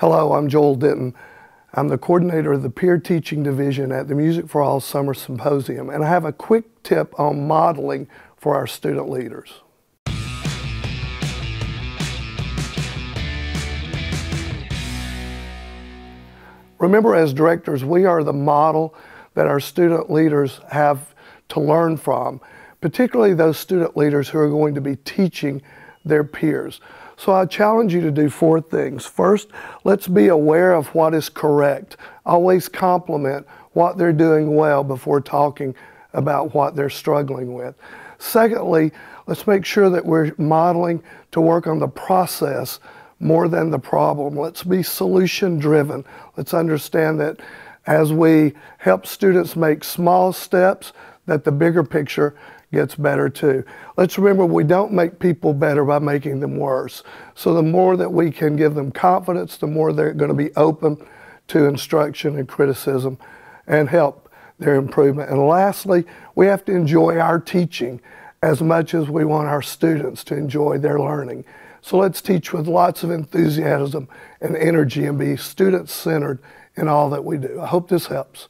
Hello, I'm Joel Denton. I'm the coordinator of the Peer Teaching Division at the Music for All Summer Symposium, and I have a quick tip on modeling for our student leaders. Remember, as directors, we are the model that our student leaders have to learn from, particularly those student leaders who are going to be teaching their peers. So I challenge you to do four things. First, let's be aware of what is correct. Always compliment what they're doing well before talking about what they're struggling with. Secondly, let's make sure that we're modeling to work on the process more than the problem. Let's be solution driven. Let's understand that as we help students make small steps, that the bigger picture gets better too. Let's remember we don't make people better by making them worse. So the more that we can give them confidence, the more they're going to be open to instruction and criticism and help their improvement. And lastly, we have to enjoy our teaching as much as we want our students to enjoy their learning. So let's teach with lots of enthusiasm and energy and be student centered in all that we do. I hope this helps.